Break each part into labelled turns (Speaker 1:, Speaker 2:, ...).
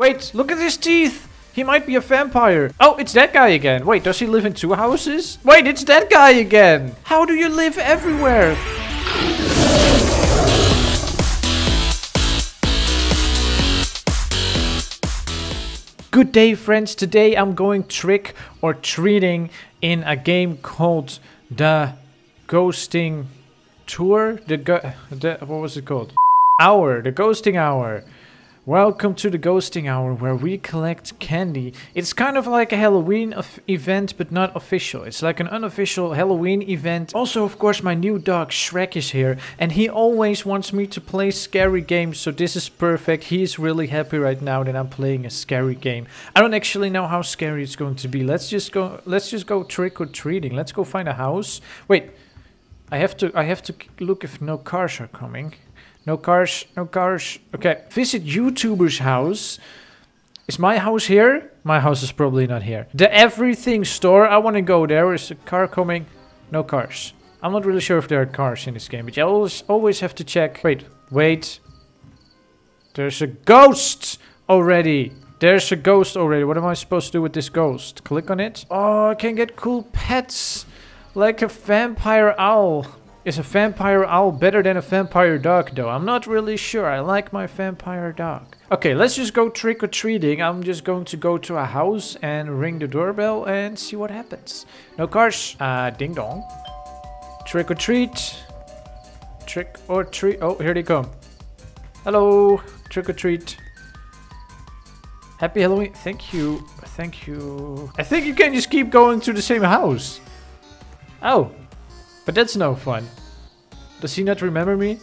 Speaker 1: Wait, look at his teeth! He might be a vampire. Oh, it's that guy again. Wait, does he live in two houses? Wait, it's that guy again. How do you live everywhere? Good day, friends. Today I'm going trick or treating in a game called The Ghosting Tour. The, the what was it called? Hour. The Ghosting Hour. Welcome to the Ghosting Hour where we collect candy. It's kind of like a Halloween event but not official. It's like an unofficial Halloween event. Also, of course, my new dog Shrek is here and he always wants me to play scary games so this is perfect. He is really happy right now that I'm playing a scary game. I don't actually know how scary it's going to be. Let's just go let's just go trick or treating. Let's go find a house. Wait. I have to I have to look if no cars are coming. No cars, no cars. Okay, visit YouTuber's house. Is my house here? My house is probably not here. The everything store, I want to go there. Is a car coming? No cars. I'm not really sure if there are cars in this game, but you always, always have to check. Wait, wait. There's a ghost already. There's a ghost already. What am I supposed to do with this ghost? Click on it. Oh, I can get cool pets. Like a vampire owl. Is a vampire owl better than a vampire dog though? I'm not really sure. I like my vampire dog. Okay, let's just go trick-or-treating. I'm just going to go to a house and ring the doorbell and see what happens. No cars. Uh, ding dong. Trick-or-treat. Trick or treat. Oh, here they come. Hello. Trick-or-treat. Happy Halloween. Thank you. Thank you. I think you can just keep going to the same house. Oh, but that's no fun. Does he not remember me?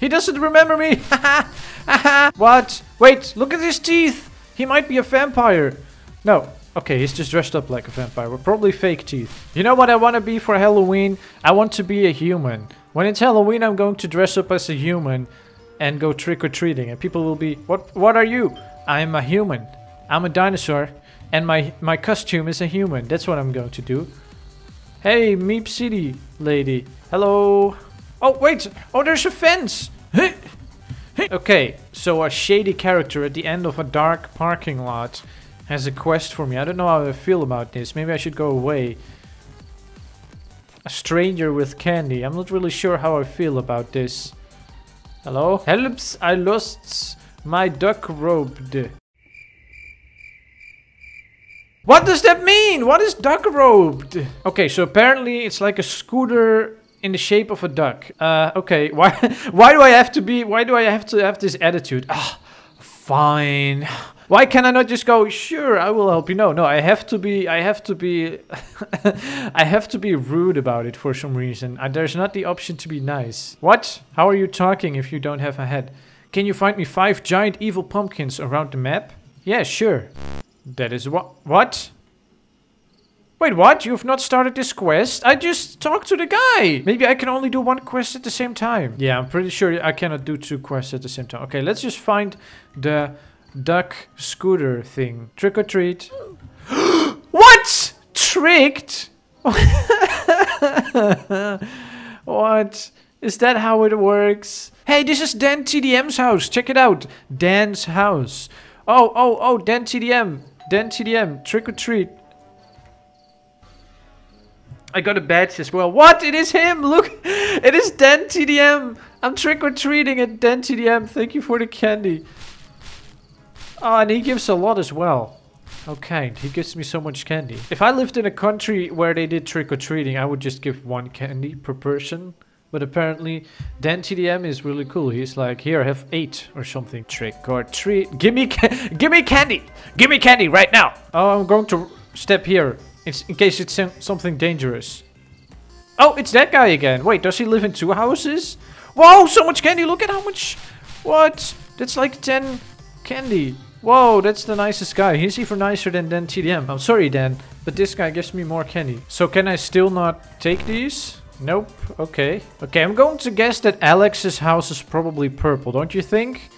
Speaker 1: He doesn't remember me! what? Wait, look at his teeth! He might be a vampire. No. Okay, he's just dressed up like a vampire. We're probably fake teeth. You know what I want to be for Halloween? I want to be a human. When it's Halloween, I'm going to dress up as a human and go trick-or-treating. And people will be, what What are you? I'm a human. I'm a dinosaur. And my, my costume is a human. That's what I'm going to do. Hey, Meep City lady. Hello. Oh, wait. Oh, there's a fence. okay, so a shady character at the end of a dark parking lot has a quest for me. I don't know how I feel about this. Maybe I should go away. A stranger with candy. I'm not really sure how I feel about this. Hello? Helps, I lost my duck robe. What does that mean? What is duck robed? Okay, so apparently it's like a scooter in the shape of a duck. Uh, okay, why why do I have to be, why do I have to have this attitude? Ah, fine. Why can I not just go, sure, I will help you? No, no, I have to be, I have to be, I have to be rude about it for some reason. Uh, there's not the option to be nice. What? How are you talking if you don't have a head? Can you find me five giant evil pumpkins around the map? Yeah, sure. That is what? What? Wait, what? You've not started this quest? I just talked to the guy! Maybe I can only do one quest at the same time. Yeah, I'm pretty sure I cannot do two quests at the same time. Okay, let's just find the duck scooter thing. Trick or treat. what? Tricked? what? Is that how it works? Hey, this is Dan TDM's house. Check it out. Dan's house. Oh, oh, oh, Dan TDM. Dan TDM, trick or treat. I got a badge as well. What? It is him! Look! It is Dan TDM! I'm trick or treating at Dan TDM. Thank you for the candy. Oh, and he gives a lot as well. Okay, he gives me so much candy. If I lived in a country where they did trick or treating, I would just give one candy per person. But apparently, Dan TDM is really cool. He's like, here, I have eight or something. Trick or treat. Give me, give me candy. Give me candy right now. Oh, I'm going to step here it's in case it's something dangerous. Oh, it's that guy again. Wait, does he live in two houses? Whoa, so much candy. Look at how much. What? That's like 10 candy. Whoa, that's the nicest guy. He's even nicer than Dan TDM. I'm sorry, Dan, but this guy gives me more candy. So can I still not take these? Nope. Okay. Okay, I'm going to guess that Alex's house is probably purple, don't you think?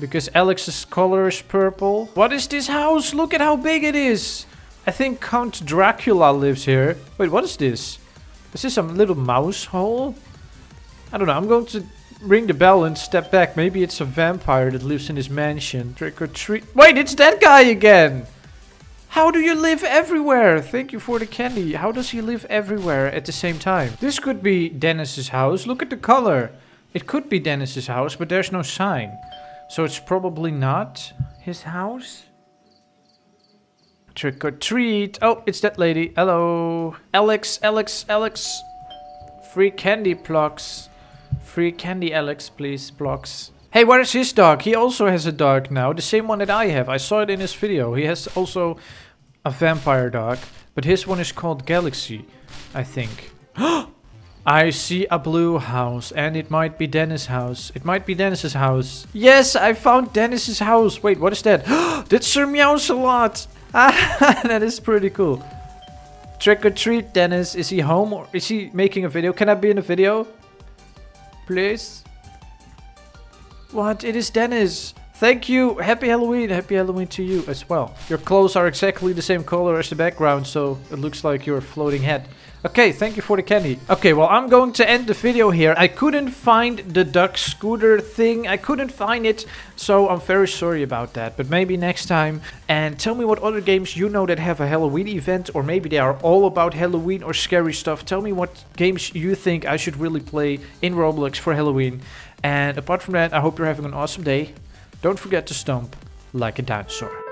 Speaker 1: Because Alex's color is purple. What is this house? Look at how big it is. I think Count Dracula lives here. Wait, what is this? Is this some little mouse hole? I don't know. I'm going to ring the bell and step back. Maybe it's a vampire that lives in his mansion. Trick or treat. Wait, it's that guy again! How do you live everywhere? Thank you for the candy. How does he live everywhere at the same time? This could be Denis's house. Look at the color. It could be Denis's house, but there's no sign. So it's probably not his house. Trick or treat. Oh, it's that lady. Hello. Alex, Alex, Alex. Free candy blocks. Free candy, Alex, please, blocks. Hey, where is his dog? He also has a dog now. The same one that I have. I saw it in his video. He has also a vampire dog. But his one is called Galaxy, I think. I see a blue house and it might be Denis' house. It might be Denis's house. Yes, I found Denis's house. Wait, what is that? That's Sir Meows a lot. that is pretty cool. Trick or treat, Denis. Is he home or is he making a video? Can I be in a video? Please? What? It is Denis. Thank you. Happy Halloween. Happy Halloween to you as well. Your clothes are exactly the same color as the background, so it looks like you're a floating head. Okay, thank you for the candy. Okay, well, I'm going to end the video here. I couldn't find the duck scooter thing. I couldn't find it, so I'm very sorry about that. But maybe next time. And tell me what other games you know that have a Halloween event, or maybe they are all about Halloween or scary stuff. Tell me what games you think I should really play in Roblox for Halloween. And apart from that, I hope you're having an awesome day. Don't forget to stomp like a dinosaur.